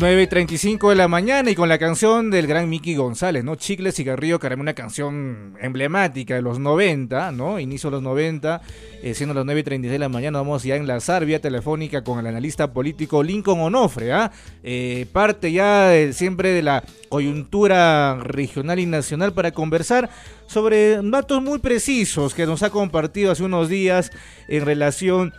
9.35 de la mañana y con la canción del gran Mickey González, ¿no? Chicle, Cigarrillo, Caramelo, una canción emblemática de los 90, ¿no? Inicio de los 90, eh, siendo las 9.36 de la mañana, vamos ya a enlazar vía telefónica con el analista político Lincoln Onofre, ¿ah? Eh, parte ya siempre de la coyuntura regional y nacional para conversar sobre datos muy precisos que nos ha compartido hace unos días en relación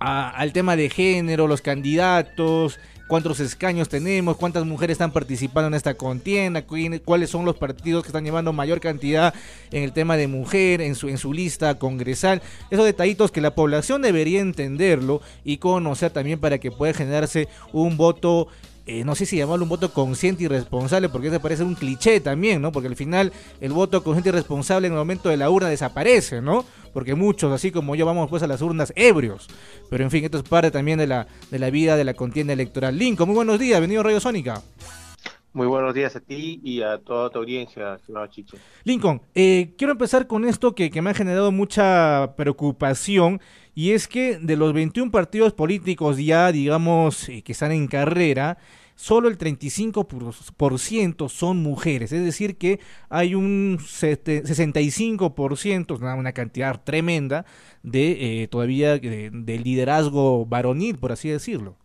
al tema de género, los candidatos, cuántos escaños tenemos, cuántas mujeres están participando en esta contienda, cuáles son los partidos que están llevando mayor cantidad en el tema de mujer, en su, en su lista congresal. Esos detallitos que la población debería entenderlo y conocer también para que pueda generarse un voto eh, no sé si llamarlo un voto consciente y responsable, porque eso parece un cliché también, ¿no? Porque al final el voto consciente y responsable en el momento de la urna desaparece, ¿no? Porque muchos, así como yo, vamos pues a las urnas ebrios. Pero en fin, esto es parte también de la, de la vida de la contienda electoral. Lincoln, muy buenos días, bienvenido a Radio Sónica. Muy buenos días a ti y a toda tu audiencia, estimado Chiche. Lincoln, eh, quiero empezar con esto que, me ha generado mucha preocupación y es que de los 21 partidos políticos ya, digamos, eh, que están en carrera, solo el 35% son mujeres, es decir que hay un 65%, una cantidad tremenda de eh, todavía de, liderazgo varonil, por así decirlo.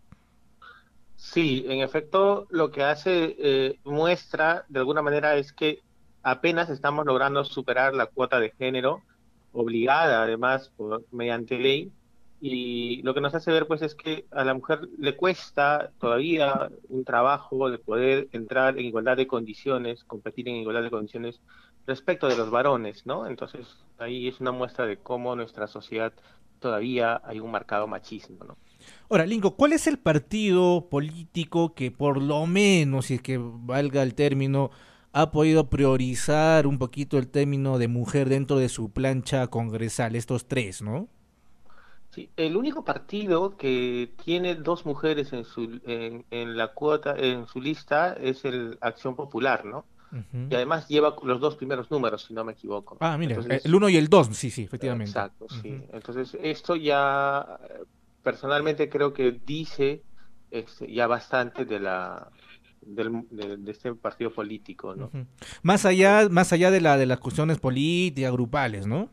Sí, en efecto, lo que hace eh, muestra de alguna manera es que apenas estamos logrando superar la cuota de género obligada además por, mediante ley y lo que nos hace ver pues es que a la mujer le cuesta todavía un trabajo de poder entrar en igualdad de condiciones, competir en igualdad de condiciones respecto de los varones, ¿no? Entonces ahí es una muestra de cómo nuestra sociedad todavía hay un marcado machismo, ¿no? Ahora, Linko, ¿cuál es el partido político que por lo menos, si es que valga el término, ha podido priorizar un poquito el término de mujer dentro de su plancha congresal, estos tres, ¿no? Sí, el único partido que tiene dos mujeres en su en, la cuota en su lista es el Acción Popular, ¿no? Y además lleva los dos primeros números, si no me equivoco. Ah, mira, el uno y el dos, sí, sí, efectivamente. Exacto, sí. Entonces, esto ya personalmente creo que dice este, ya bastante de la de, este partido político, ¿no? Más allá, más allá de la de las cuestiones políticas, grupales, ¿no?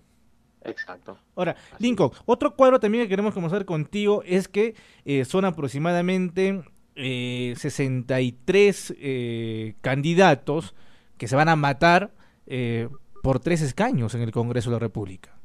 Exacto. Ahora, Lincoln, otro cuadro también que queremos conocer contigo es que eh, son aproximadamente eh, 63 eh, candidatos que se van a matar eh, por tres escaños en el Congreso de la República.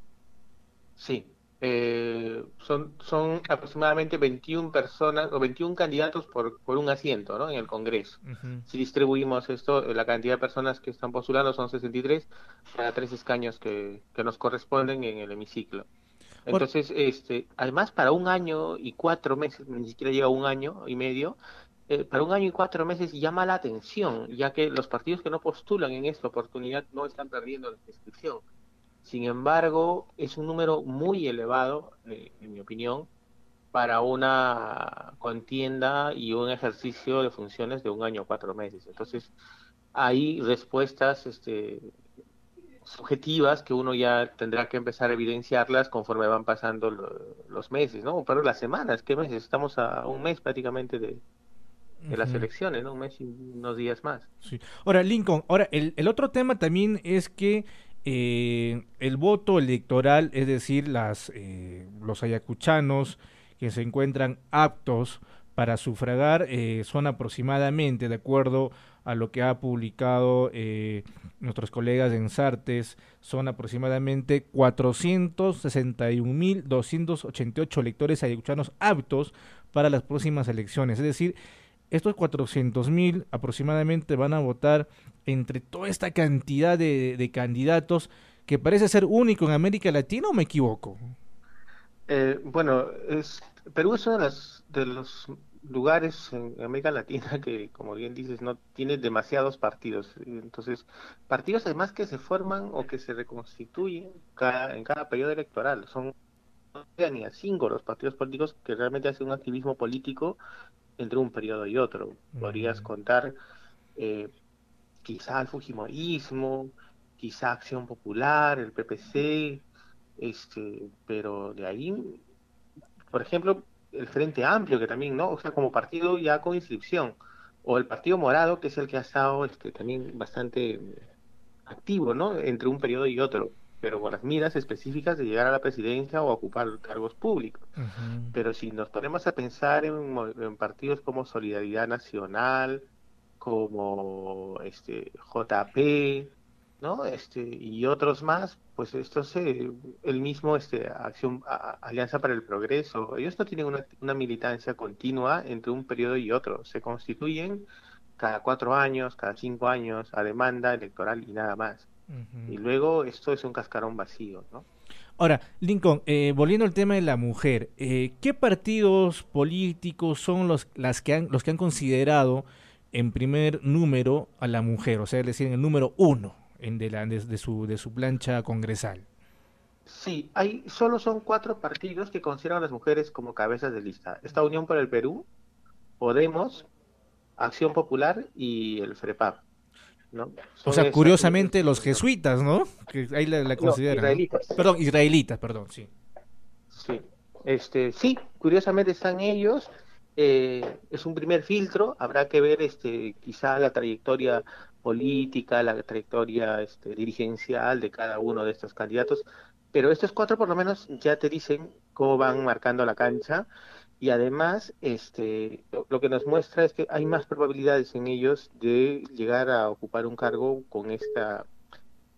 Sí, eh, son, son aproximadamente 21 personas o 21 candidatos por, por un asiento ¿no? en el Congreso. Si distribuimos esto, la cantidad de personas que están postulando son 63 para tres escaños que, que nos corresponden en el hemiciclo. Entonces, este, además para un año y cuatro meses, ni siquiera llega un año y medio, eh, para un año y cuatro meses llama la atención, ya que los partidos que no postulan en esta oportunidad no están perdiendo la inscripción sin embargo, es un número muy elevado, eh, en mi opinión, para una contienda y un ejercicio de funciones de un año o cuatro meses. Entonces, hay respuestas este, subjetivas que uno ya tendrá que empezar a evidenciarlas conforme van pasando los meses, ¿no? Pero las semanas, ¿qué meses? Estamos a un mes prácticamente de, las elecciones, ¿no? Un mes y unos días más. Sí. Ahora, Lincoln, ahora el, el otro tema también es que eh, el voto electoral, es decir, las, eh, los ayacuchanos que se encuentran aptos para sufragar eh, son aproximadamente, de acuerdo a lo que ha publicado eh, nuestros colegas en Sartes, son aproximadamente 461.288 electores ayacuchanos aptos para las próximas elecciones. Es decir, estos 400 mil aproximadamente van a votar entre toda esta cantidad de, candidatos que parece ser único en América Latina o me equivoco? Eh, bueno, es, Perú es uno de, de los lugares en América Latina que, como bien dices, no tiene demasiados partidos. Entonces, partidos además que se forman o que se reconstituyen cada, en cada periodo electoral. Son ni a cinco los partidos políticos que realmente hacen un activismo político entre un periodo y otro. Podrías contar eh, quizá el Fujimorismo, quizá Acción Popular, el PPC, este, pero de ahí, por ejemplo, el Frente Amplio, que también, ¿no? O sea, como partido ya con inscripción, o el Partido Morado, que es el que ha estado este, también bastante activo, ¿no? Entre un periodo y otro, pero con las miras específicas de llegar a la presidencia o ocupar cargos públicos. Pero si nos ponemos a pensar en, partidos como Solidaridad Nacional, como este JP, ¿no? Este y otros más, pues esto es el mismo este acción Alianza para el Progreso. Ellos no tienen una, una militancia continua entre un periodo y otro, se constituyen cada cuatro años, cada cinco años, a demanda electoral y nada más. Y luego esto es un cascarón vacío, ¿no? Ahora, Lincoln, eh, volviendo al tema de la mujer, eh, ¿qué partidos políticos son los, las que han, los que han considerado en primer número a la mujer, o sea, es decir, en el número uno en de, la, de, su, de su plancha congresal? Sí, hay, solo son cuatro partidos que consideran a las mujeres como cabezas de lista. Esta Unión por el Perú, Podemos, Acción Popular y el FREPAP. ¿no? O sea, curiosamente los jesuitas, ¿no? Que ahí la, consideran. israelitas. Perdón, israelitas, perdón, sí. Sí, este, sí, curiosamente están ellos. Eh, es un primer filtro, habrá que ver este, quizá la trayectoria política, la trayectoria este, dirigencial de cada uno de estos candidatos, pero estos cuatro por lo menos ya te dicen cómo van marcando la cancha y además este lo, que nos muestra es que hay más probabilidades en ellos de llegar a ocupar un cargo con esta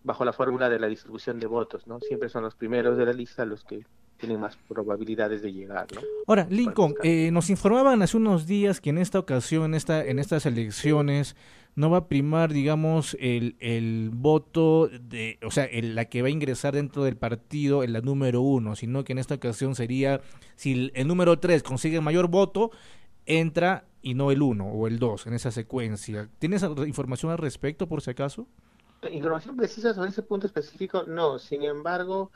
bajo la fórmula de la distribución de votos, ¿no? Siempre son los primeros de la lista los que tienen más probabilidades de llegar, ¿no? Ahora, Lincoln, eh, nos informaban hace unos días que en esta ocasión, en esta, en estas elecciones, no va a primar, digamos, el, el voto de, o sea, la que va a ingresar dentro del partido en la número uno, sino que en esta ocasión sería, si el, número tres consigue mayor voto, entra y no el uno o el dos en esa secuencia. ¿Tienes información al respecto, por si acaso? Información precisa sobre ese punto específico, no. Sin embargo,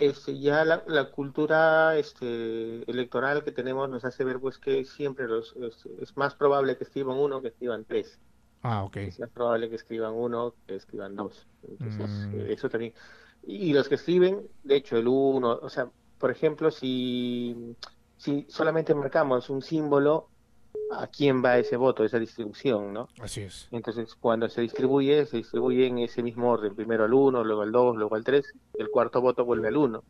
este, ya la, la, cultura este, electoral que tenemos nos hace ver pues que siempre los, es, más probable que escriban uno que escriban tres. Ah, ok. Es más probable que escriban uno que escriban dos. Entonces, mm. eso también. Y los que escriben, de hecho, el uno, o sea, por ejemplo, si, si solamente marcamos un símbolo, a quién va ese voto, esa distribución, ¿no? Así es. Entonces, cuando se distribuye, se distribuye en ese mismo orden, primero al uno, luego al dos, luego al tres, el cuarto voto vuelve al uno.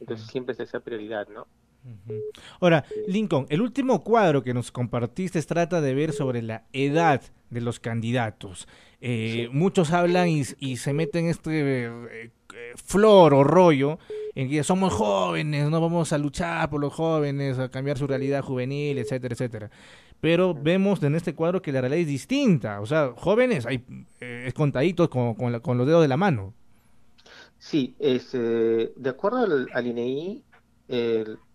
Entonces, siempre es esa prioridad, ¿no? Ahora, Lincoln, el último cuadro que nos compartiste trata de ver sobre la edad de los candidatos. Eh, muchos hablan y, se meten este eh, flor o rollo en que somos jóvenes, no vamos a luchar por los jóvenes, a cambiar su realidad juvenil, etcétera, etcétera. Pero vemos en este cuadro que la realidad es distinta. O sea, jóvenes hay eh, con, con, los dedos de la mano. Sí, es, de acuerdo al, al INEI,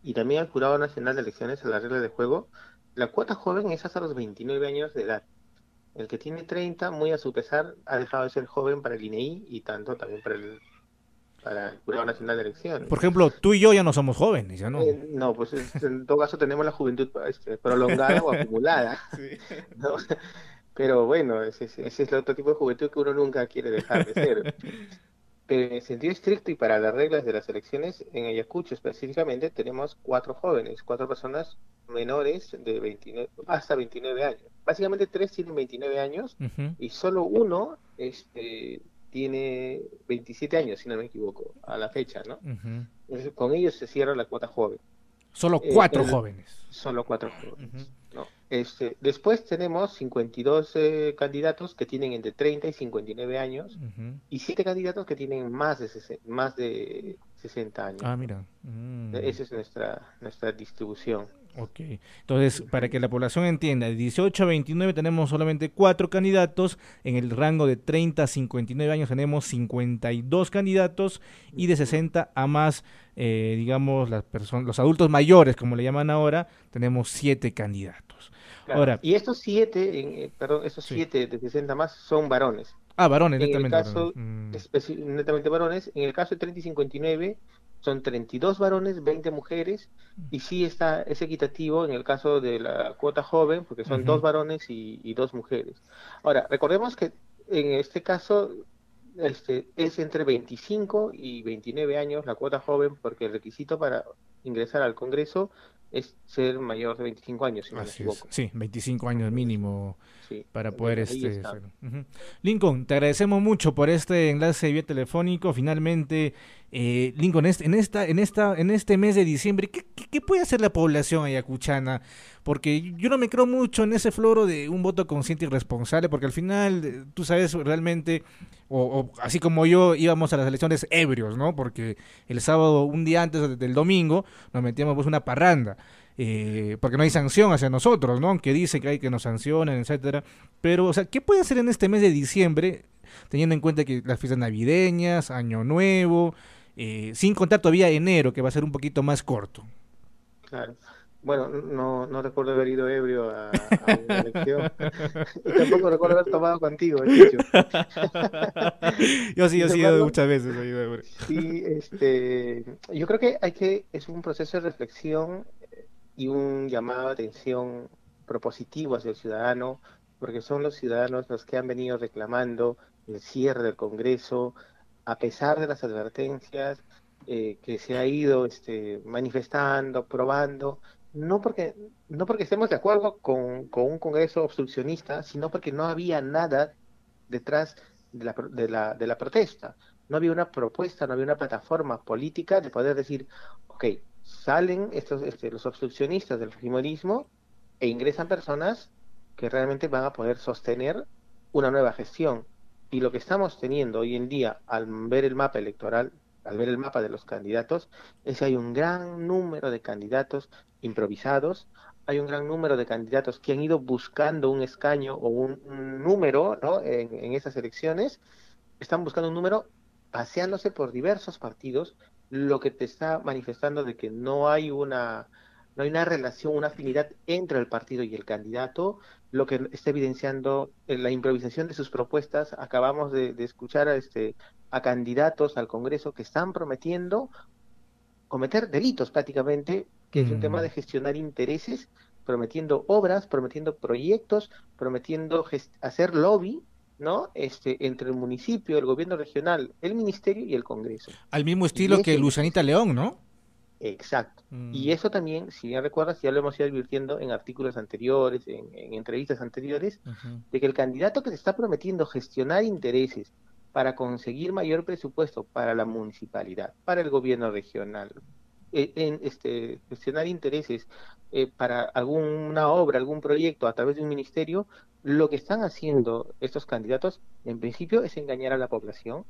y también al Jurado Nacional de Elecciones a la regla de juego, la cuota joven es hasta los 29 años de edad. El que tiene 30, muy a su pesar, ha dejado de ser joven para el INEI y tanto también para el, para el Jurado Nacional de Elecciones. Por ejemplo, tú y yo ya no somos jóvenes, ¿ya no? Eh, no, pues en todo caso tenemos la juventud este, prolongada o acumulada. Pero bueno, ese, ese, es el otro tipo de juventud que uno nunca quiere dejar de ser. en sentido estricto y para las reglas de las elecciones, en Ayacucho específicamente tenemos cuatro jóvenes, cuatro personas menores de 29, hasta 29 años. Básicamente tres tienen 29 años y solo uno este, tiene 27 años, si no me equivoco, a la fecha, ¿no? Entonces, con ellos se cierra la cuota joven. Solo eh, cuatro jóvenes. Solo cuatro jóvenes. ¿No? Este, después tenemos 52 eh, candidatos que tienen entre 30 y 59 años y 7 candidatos que tienen más de, más de 60 años. Ah, mira. Mm. Esa es nuestra, nuestra distribución. Ok. Entonces, para que la población entienda, de 18 a 29 tenemos solamente 4 candidatos, en el rango de 30 a 59 años tenemos 52 candidatos y de 60 a más, eh, digamos, las personas, los adultos mayores, como le llaman ahora, tenemos 7 candidatos y estos siete, eh, perdón, estos siete de 60 más son varones. Ah, varones, netamente. varones. Mm. netamente varones. En el caso de 30 y 59 son 32 varones, 20 mujeres, y sí está, es equitativo en el caso de la cuota joven, porque son dos varones y, dos mujeres. Ahora, recordemos que en este caso este, es entre 25 y 29 años la cuota joven, porque el requisito para ingresar al Congreso es ser mayor de 25 años, si no me equivoco. Sí, 25 años mínimo para poder este Lincoln, te agradecemos mucho por este enlace vía telefónico. Finalmente, eh, Lincoln, en esta, en esta, en este mes de diciembre, ¿qué, puede hacer la población ayacuchana? Porque yo no me creo mucho en ese floro de un voto consciente y responsable, porque al final, eh, tú sabes realmente, o, así como yo íbamos a las elecciones ebrios, ¿no? Porque el sábado, un día antes del domingo, nos metíamos pues una parranda. Eh, porque no hay sanción hacia nosotros, ¿no? Aunque dice que hay que nos sancionen, etcétera. Pero, o sea, ¿qué puede hacer en este mes de diciembre, teniendo en cuenta que las fiestas navideñas, Año Nuevo, eh, sin contar todavía enero, que va a ser un poquito más corto? Claro. Bueno, no, no recuerdo haber ido ebrio a, una elección. y tampoco recuerdo haber tomado contigo, hecho. yo sí, yo sí he ido muchas veces. ebrio. Sí, este, yo creo que hay que, es un proceso de reflexión y un llamado de atención propositivo hacia el ciudadano, porque son los ciudadanos los que han venido reclamando el cierre del Congreso, a pesar de las advertencias eh, que se ha ido este, manifestando, probando, no porque, no porque estemos de acuerdo con, un Congreso obstruccionista, sino porque no había nada detrás de la, de, la, de la protesta. No había una propuesta, no había una plataforma política de poder decir, ok, salen estos, este, los obstruccionistas del fujimorismo e ingresan personas que realmente van a poder sostener una nueva gestión. Y lo que estamos teniendo hoy en día al ver el mapa electoral, al ver el mapa de los candidatos, es que hay un gran número de candidatos improvisados, hay un gran número de candidatos que han ido buscando un escaño o un, número ¿no? en, en esas elecciones, están buscando un número paseándose por diversos partidos lo que te está manifestando de que no hay una no hay una relación, una afinidad entre el partido y el candidato, lo que está evidenciando en la improvisación de sus propuestas. Acabamos de, escuchar a, este, a candidatos al Congreso que están prometiendo cometer delitos prácticamente, que es un tema mm. de gestionar intereses, prometiendo obras, prometiendo proyectos, prometiendo hacer lobby ¿no? Este, entre el municipio, el gobierno regional, el ministerio y el Congreso. Al mismo estilo que Lucianita León, ¿no? Exacto. Mm. Y eso también, si ya recuerdas, ya lo hemos ido advirtiendo en artículos anteriores, en, entrevistas anteriores, de que el candidato que se está prometiendo gestionar intereses para conseguir mayor presupuesto para la municipalidad, para el gobierno regional, eh, en este, gestionar intereses eh, para alguna obra, algún proyecto a través de un ministerio, lo que están haciendo estos candidatos, en principio, es engañar a la población.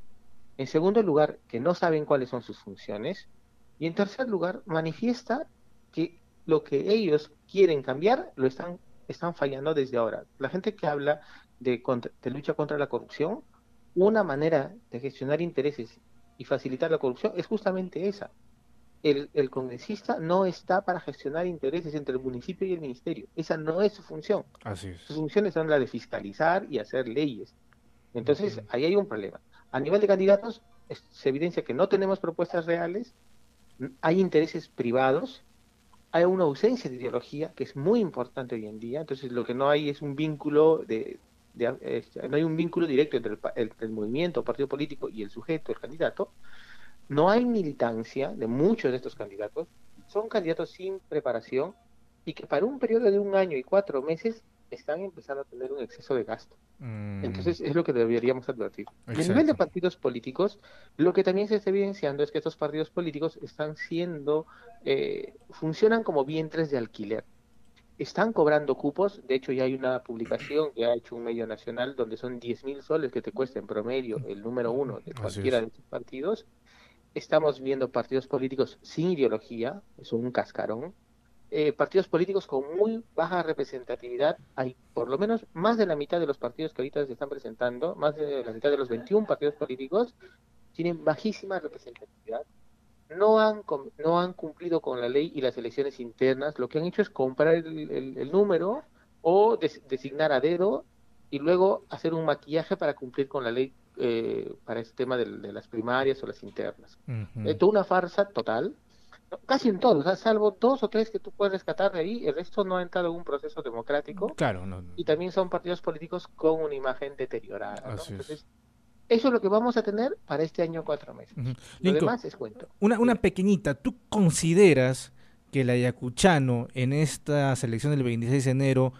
En segundo lugar, que no saben cuáles son sus funciones. Y en tercer lugar, manifiesta que lo que ellos quieren cambiar lo están, están fallando desde ahora. La gente que habla de, de lucha contra la corrupción, una manera de gestionar intereses y facilitar la corrupción es justamente esa, el, congresista no está para gestionar intereses entre el municipio y el ministerio. Esa no es su función. Así Sus funciones son la de fiscalizar y hacer leyes. Entonces, ahí hay un problema. A nivel de candidatos, se evidencia que no tenemos propuestas reales, hay intereses privados, hay una ausencia de ideología que es muy importante hoy en día. Entonces, lo que no hay es un vínculo de, este, no hay un vínculo directo entre el, el movimiento, partido político y el sujeto, el candidato no hay militancia de muchos de estos candidatos, son candidatos sin preparación y que para un periodo de un año y cuatro meses están empezando a tener un exceso de gasto. Mm. Entonces es lo que deberíamos advertir. a nivel de partidos políticos, lo que también se está evidenciando es que estos partidos políticos están siendo, eh, funcionan como vientres de alquiler. Están cobrando cupos, de hecho ya hay una publicación que ha hecho un medio nacional donde son 10 mil soles que te cuesta en promedio el número uno de cualquiera de estos partidos estamos viendo partidos políticos sin ideología, es un cascarón, eh, partidos políticos con muy baja representatividad, hay por lo menos más de la mitad de los partidos que ahorita se están presentando, más de la mitad de los 21 partidos políticos, tienen bajísima representatividad, no han, no han cumplido con la ley y las elecciones internas, lo que han hecho es comprar el, número o designar a dedo y luego hacer un maquillaje para cumplir con la ley eh, para este tema de, las primarias o las internas. Uh una farsa total, casi en todos, salvo dos o tres que tú puedes rescatar de ahí, el resto no ha entrado en un proceso democrático. Claro, Y también son partidos políticos con una imagen deteriorada. Entonces, eso es lo que vamos a tener para este año cuatro meses. Lo demás es cuento. Una, una pequeñita, ¿tú consideras que el ayacuchano en esta selección del 26 de enero,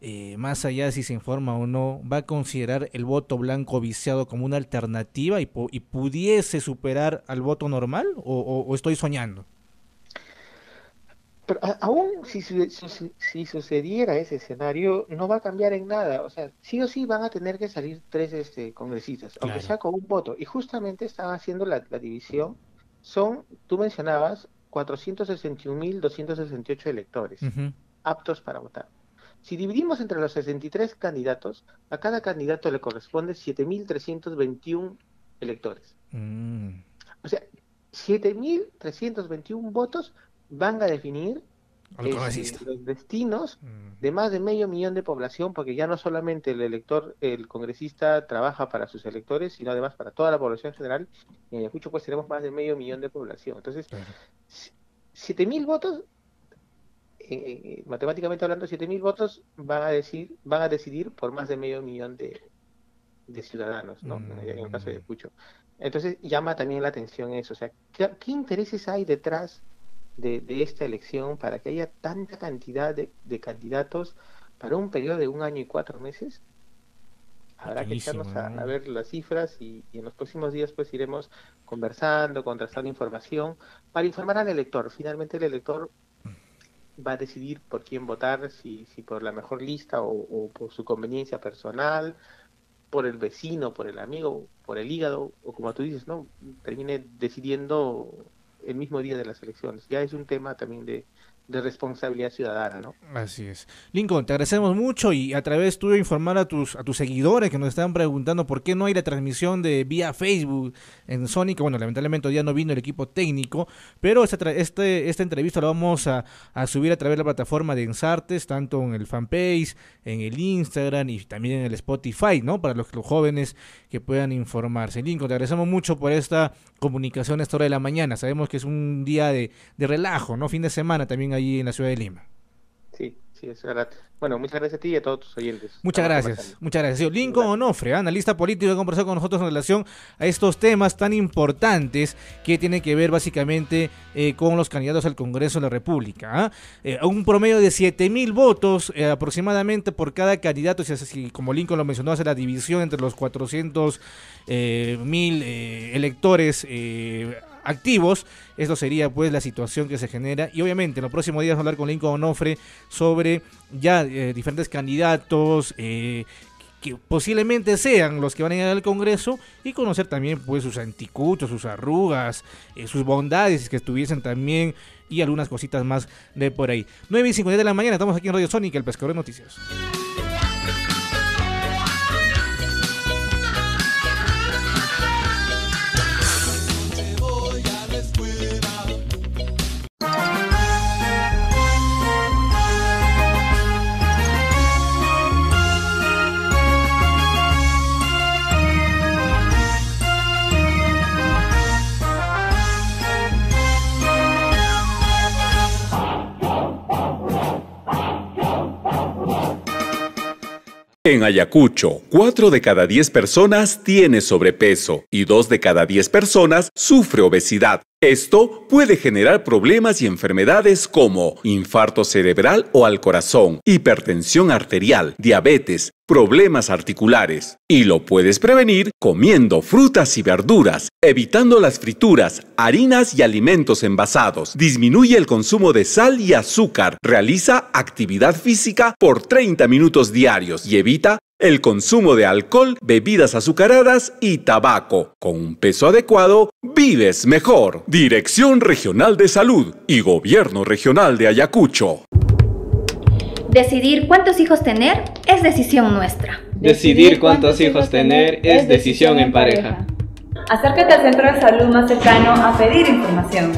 eh, más allá si se informa o no, va a considerar el voto blanco viciado como una alternativa y, pudiese superar al voto normal o estoy soñando? Pero aún si, si, sucediera ese escenario, no va a cambiar en nada. O sea, sí o sí van a tener que salir tres este, congresistas, aunque sea con un voto. Y justamente estaba haciendo la, división. Son, tú mencionabas, 461.268 electores aptos para votar. Si dividimos entre los 63 candidatos, a cada candidato le corresponde 7.321 electores. Mm. O sea, 7.321 votos van a definir este, los destinos mm. de más de medio millón de población, porque ya no solamente el elector, el congresista trabaja para sus electores, sino además para toda la población en general. Y en Ayacucho pues tenemos más de medio millón de población. Entonces, siete mil votos, eh, matemáticamente hablando, siete mil votos van a decir, van a decidir por más de medio millón de, ciudadanos, ¿no? En el caso de mm. Ayacucho. Entonces llama también la atención eso, o sea, qué intereses hay detrás de, esta elección para que haya tanta cantidad de, candidatos para un periodo de un año y cuatro meses? Habrá que echarnos a, ver las cifras y, en los próximos días pues iremos conversando, contrastando información para informar al elector. Finalmente el elector va a decidir por quién votar, si, si por la mejor lista o, o, por su conveniencia personal, por el vecino, por el amigo, por el hígado, o como tú dices, ¿no? Termine decidiendo el mismo día de las elecciones. Ya es un tema también de, de responsabilidad ciudadana, ¿no? Así es. Lincoln, te agradecemos mucho y a través tuyo informar a tus, a tus seguidores que nos están preguntando por qué no hay la transmisión de vía Facebook en Sonic. Bueno, lamentablemente ya no vino el equipo técnico, pero esta, este, esta entrevista la vamos a, subir a través de la plataforma de Ensartes, tanto en el fanpage, en el Instagram y también en el Spotify, ¿no? Para los, los jóvenes que puedan informarse. Lincoln, te agradecemos mucho por esta comunicación a esta hora de la mañana. Sabemos que es un día de, de relajo, ¿no? Fin de semana también ahí en la ciudad de Lima. Sí, sí, es verdad. Bueno, muchas gracias a ti y a todos tus oyentes. Muchas gracias, muchas gracias. Lincoln Onofre, analista político, ha conversado con nosotros en relación a estos temas tan importantes que tienen que ver básicamente eh, con los candidatos al Congreso de la República. ¿ah? Eh, un promedio de 7 mil votos eh, aproximadamente por cada candidato, si, como Lincoln lo mencionó, hace la división entre los 400 mil electores activos. Esto sería pues la situación que se genera. Y obviamente en los próximos días vamos a hablar con Lincoln Onofre sobre ya eh, diferentes candidatos. Eh, que posiblemente sean los que van a ir al Congreso y conocer también pues sus anticuchos, sus arrugas, eh, sus bondades que estuviesen también y algunas cositas más de por ahí. 9 y 50 de la mañana, estamos aquí en Radio Sonic, el Pescador de Noticias. En Ayacucho, 4 de cada 10 personas tiene sobrepeso y 2 de cada 10 personas sufre obesidad. Esto puede generar problemas y enfermedades como infarto cerebral o al corazón, hipertensión arterial, diabetes, problemas articulares. Y lo puedes prevenir comiendo frutas y verduras, evitando las frituras, harinas y alimentos envasados. Disminuye el consumo de sal y azúcar. Realiza actividad física por 30 minutos diarios y evita el consumo de alcohol, bebidas azucaradas y tabaco. Con un peso adecuado, vives mejor. Dirección Regional de Salud y Gobierno Regional de Ayacucho. Decidir cuántos hijos tener es decisión nuestra. Decidir cuántos hijos tener es decisión en pareja. Acércate al centro de salud más cercano a pedir información.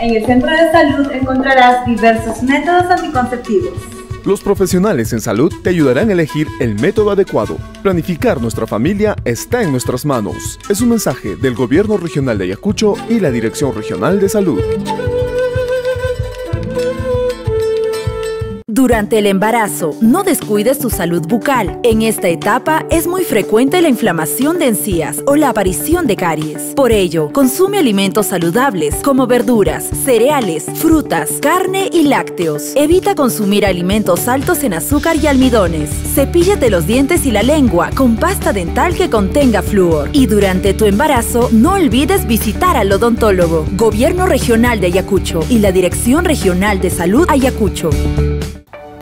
En el centro de salud encontrarás diversos métodos anticonceptivos los profesionales en salud te ayudarán a elegir el método adecuado. Planificar nuestra familia está en nuestras manos. Es un mensaje del Gobierno Regional de Ayacucho y la Dirección Regional de Salud. Durante el embarazo, no descuides tu salud bucal. En esta etapa es muy frecuente la inflamación de encías o la aparición de caries. Por ello, consume alimentos saludables como verduras, cereales, frutas, carne y lácteos. Evita consumir alimentos altos en azúcar y almidones. Cepíllate los dientes y la lengua con pasta dental que contenga flúor. Y durante tu embarazo, no olvides visitar al odontólogo. Gobierno Regional de Ayacucho y la Dirección Regional de Salud Ayacucho.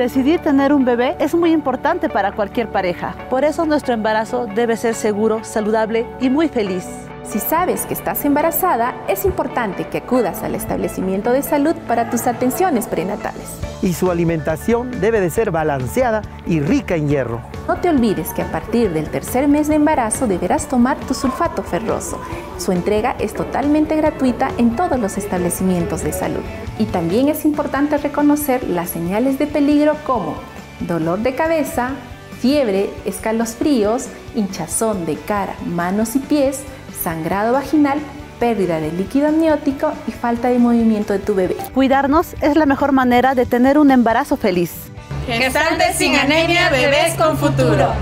Decidir tener un bebé es muy importante para cualquier pareja. Por eso nuestro embarazo debe ser seguro, saludable y muy feliz. Si sabes que estás embarazada, es importante que acudas al establecimiento de salud para tus atenciones prenatales. Y su alimentación debe de ser balanceada y rica en hierro. No te olvides que a partir del tercer mes de embarazo deberás tomar tu sulfato ferroso. Su entrega es totalmente gratuita en todos los establecimientos de salud. Y también es importante reconocer las señales de peligro como dolor de cabeza, fiebre, escalofríos, hinchazón de cara, manos y pies, sangrado vaginal, pérdida de líquido amniótico y falta de movimiento de tu bebé. Cuidarnos es la mejor manera de tener un embarazo feliz. Gestantes sin anemia, bebés con futuro.